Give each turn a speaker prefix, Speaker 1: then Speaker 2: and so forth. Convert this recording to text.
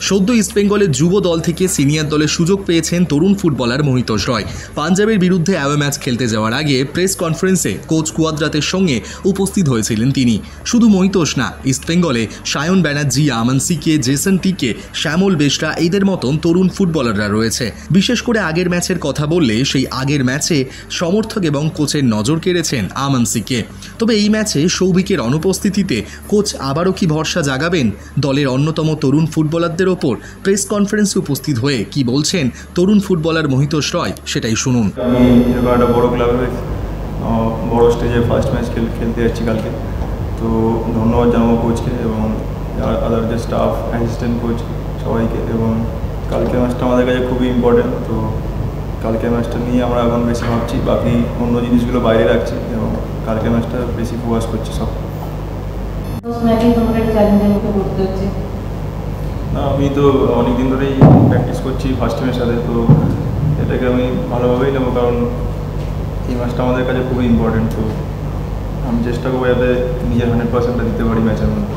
Speaker 1: সদ্য ইস্টবেঙ্গলের যুব দল থেকে সিনিয়র দলে সুযোগ পেয়েছেন তরুণ ফুটবলার মহিতোষ রয়। পাঞ্জাবের বিরুদ্ধে অ্যাওয়ে ম্যাচ খেলতে যাওয়ার আগে প্রেস কনফারেন্সে কোচ কুয়াদ্রাতের সঙ্গে উপস্থিত হয়েছিলেন তিনি। শুধু মোহিতোষ না ইস্টবেঙ্গলে Sayan Banerjee, Aman CK, Jason TK, Shyamal Besra এদের মতন তরুণ ফুটবলাররা রয়েছে। বিশেষ করে আগের ম্যাচের কথা বললে সেই আগের ম্যাচে সমর্থক এবং কোচের নজর কেড়েছেন আমান সিকে। তবে এই ম্যাচে সৌভিকের অনুপস্থিতিতে কোচ আবারও কি ভরসা জাগাবেন? দলের অন্যতম তরুণ ফুটবলারদের ওপর প্রেস কনফারেন্সে উপস্থিত হয়ে কি বলছেন তরুণ ফুটবলার মোহিতোষ রয়, সেটাই শুনুন।
Speaker 2: আমি একটা বড়ো ক্লাবে বড় স্টেজে ফার্স্ট ম্যাচ খেল খেলতে যাচ্ছি কালকে। তো ধন্যবাদ জানাব কোচকে এবং আদার যে স্টাফ অ্যাসিস্ট্যান্ট কোচ সবাইকে এবং কালকের ম্যাচটা আমাদের কাছে খুবই ইম্পর্টেন্ট তো কালকের ম্যাচটা নিয়ে আমরা এখন বেশি ভাবছি। বাকি অন্য জিনিসগুলো বাইরে রাখছি এবং কালকের ম্যাচটা বেশি ফোকাস করছে সব। আমি তো অনেকদিন ধরেই প্র্যাকটিস করছি ফার্স্ট টিমের সাথে তো এটাকে আমি ভালোভাবেই নেব, কারণ এই ম্যাচটা আমাদের কাছে খুবই ইম্পর্টেন্ট তো আমি চেষ্টা করব যাতে নিজের হান্ড্রেড পার্সেন্টটা দিতে পারি ম্যাচের মধ্যে।